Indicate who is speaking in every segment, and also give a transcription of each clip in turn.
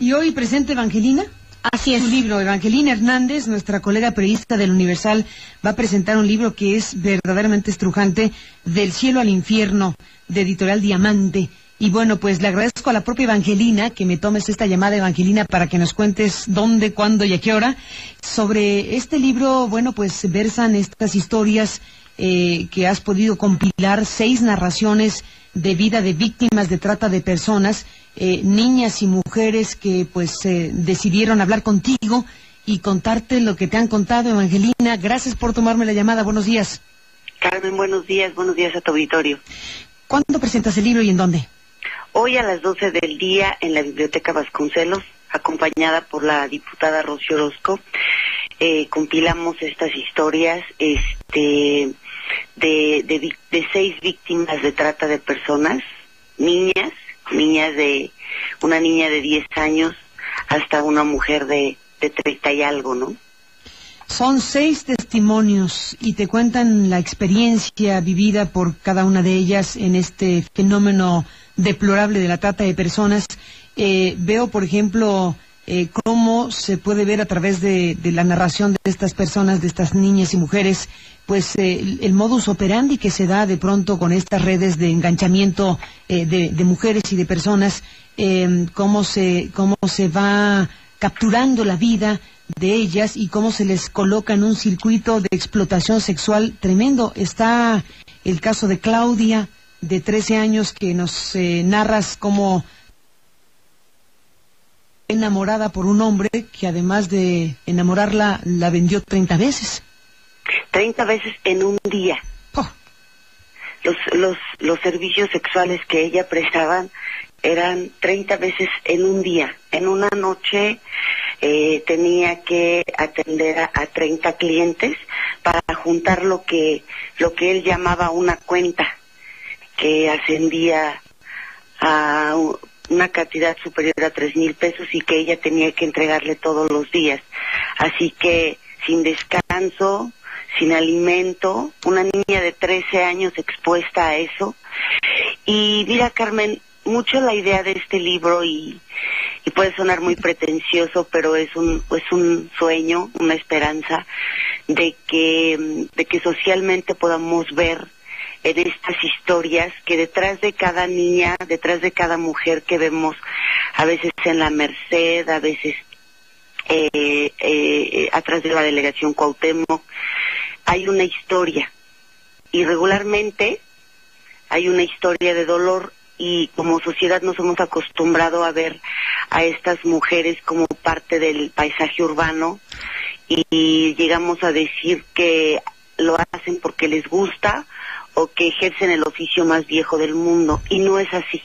Speaker 1: Y hoy presente Evangelina.
Speaker 2: Así es.
Speaker 1: Su libro, Evangelina Hernández, nuestra colega periodista del Universal, va a presentar un libro que es verdaderamente estrujante, Del cielo al infierno, de editorial Diamante. Y bueno, pues le agradezco a la propia Evangelina que me tomes esta llamada, Evangelina, para que nos cuentes dónde, cuándo y a qué hora. Sobre este libro, bueno, pues versan estas historias eh, que has podido compilar, seis narraciones de vida de víctimas de trata de personas, eh, niñas y mujeres que pues eh, decidieron hablar contigo y contarte lo que te han contado, Evangelina. Gracias por tomarme la llamada. Buenos días.
Speaker 3: Carmen, buenos días. Buenos días a tu auditorio.
Speaker 1: ¿Cuándo presentas el libro y en dónde?
Speaker 3: Hoy a las 12 del día en la Biblioteca Vasconcelos, acompañada por la diputada Rocío Orozco, eh, compilamos estas historias este, de, de, seis víctimas de trata de personas, niñas, niñas de una niña de 10 años hasta una mujer de, de 30 y algo, ¿no?
Speaker 1: Son seis testimonios y te cuentan la experiencia vivida por cada una de ellas en este fenómeno deplorable de la trata de personas. Eh, veo, por ejemplo, eh, cómo se puede ver a través de, la narración de estas personas, de estas niñas y mujeres, pues eh, el, modus operandi que se da de pronto con estas redes de enganchamiento de, de, mujeres y de personas, eh, cómo se cómo se va capturando la vida de ellas y cómo se les coloca en un circuito de explotación sexual tremendo. Está el caso de Claudia, de 13 años, que nos eh, narras cómo enamorada por un hombre que además de enamorarla, la vendió 30 veces.
Speaker 3: 30 veces en un día.
Speaker 1: Oh.
Speaker 3: Los, los, los servicios sexuales que ella prestaba eran 30 veces en un día. En una noche eh, tenía que atender a, a 30 clientes para juntar lo que, lo que él llamaba una cuenta, que ascendía a una cantidad superior a tres mil pesos y que ella tenía que entregarle todos los días. Así que sin descanso, sin alimento, una niña de 13 años expuesta a eso. Y mira, Carmen, mucho la idea de este libro y, y puede sonar muy pretencioso, pero es un, es un sueño, una esperanza de que, de que socialmente podamos ver en estas historias que detrás de cada niña, detrás de cada mujer que vemos a veces en la Merced, a veces eh, eh, atrás de la delegación Cuauhtémoc, hay una historia. Y regularmente hay una historia de dolor y como sociedad nos hemos acostumbrado a ver a estas mujeres como parte del paisaje urbano y llegamos a decir que lo hacen porque les gusta o que ejercen el oficio más viejo del mundo y no es así.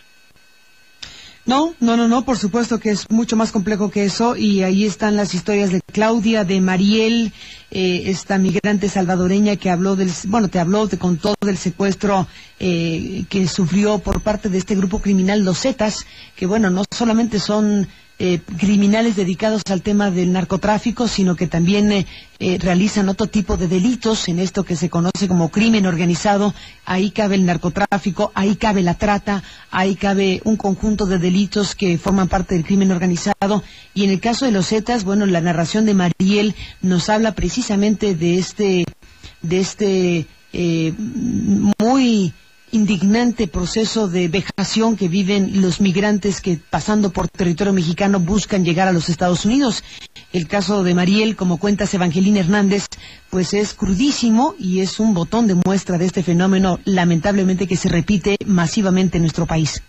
Speaker 1: No, no, no, no, por supuesto que es mucho más complejo que eso y ahí están las historias de Claudia, de Mariel, eh, esta migrante salvadoreña que habló del, bueno, te habló, te contó del secuestro eh, que sufrió por parte de este grupo criminal Los Zetas, que bueno, no solamente son eh, criminales dedicados al tema del narcotráfico, sino que también eh, eh, realizan otro tipo de delitos en esto que se conoce como crimen organizado. Ahí cabe el narcotráfico, ahí cabe la trata, ahí cabe un conjunto de delitos que forman parte del crimen organizado. Y en el caso de los Zetas, bueno, la narración de Mariel nos habla precisamente de este, de este muy indignante proceso de vejación que viven los migrantes que pasando por territorio mexicano buscan llegar a los Estados Unidos. El caso de Mariel, como cuentas Evangelina Hernández, pues es crudísimo y es un botón de muestra de este fenómeno lamentablemente que se repite masivamente en nuestro país.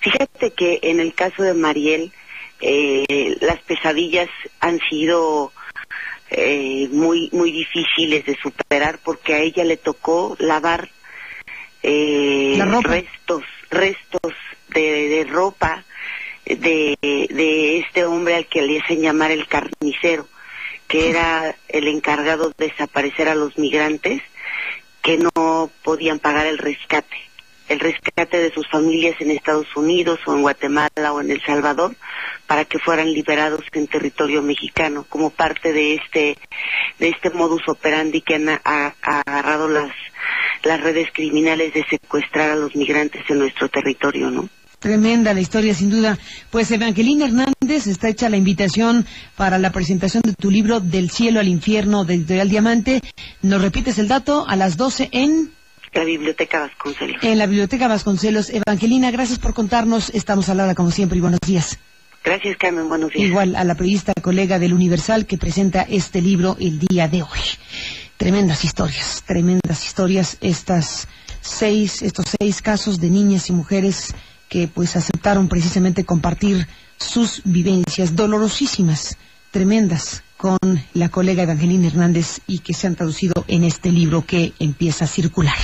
Speaker 3: Fíjate que en el caso de Mariel, eh, las pesadillas han sido eh, muy muy difíciles de superar porque a ella le tocó lavar eh, restos, restos de, de ropa de, de, este hombre al que le hacen llamar el carnicero, que era el encargado de desaparecer a los migrantes que no podían pagar el rescate, el rescate de sus familias en Estados Unidos o en Guatemala o en El Salvador para que fueran liberados en territorio mexicano como parte de este de este modus operandi que han a, a agarrado las las redes criminales de secuestrar a los migrantes en nuestro territorio, ¿no?
Speaker 1: Tremenda la historia, sin duda. Pues Evangelina Hernández está hecha la invitación para la presentación de tu libro Del cielo al infierno de Editorial Diamante. ¿Nos repites el dato? A las 12 en...
Speaker 3: La Biblioteca Vasconcelos.
Speaker 1: En la Biblioteca Vasconcelos. Evangelina, gracias por contarnos. Estamos al lado como siempre y buenos días.
Speaker 3: Gracias, Carmen. Buenos días.
Speaker 1: Igual a la periodista colega del Universal que presenta este libro el día de hoy. Tremendas historias, tremendas historias. Estas seis, estos seis casos de niñas y mujeres que pues aceptaron precisamente compartir sus vivencias dolorosísimas, tremendas, con la colega Evangelina Hernández y que se han traducido en este libro que empieza a circular.